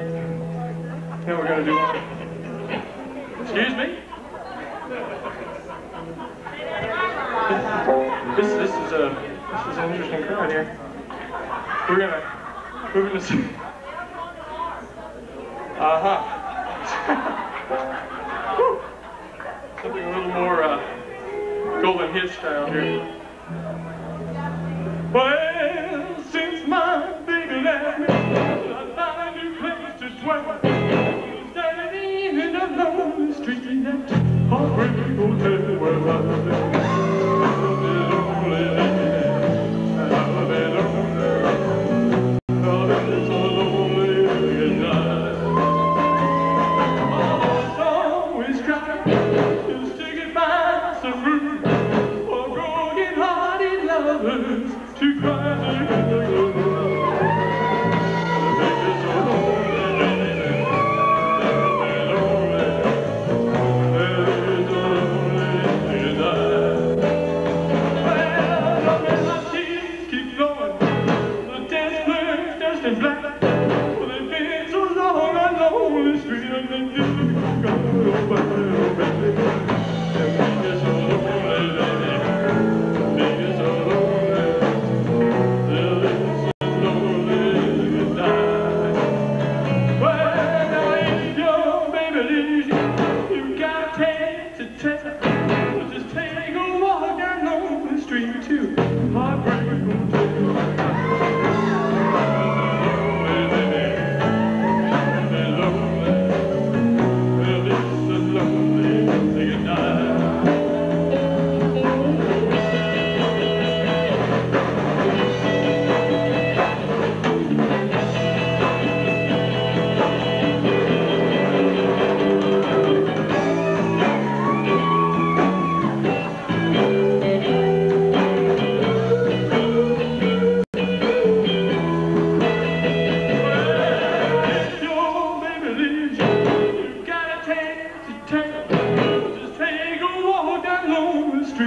Now we're going to do one. Excuse me? This, this, is a, this is an interesting crowd here. We're going to, we're going to see. Something a little more uh, Golden Hitch style here. Street in that horrible world. dressed in black. Well, they've been so long on lonely street and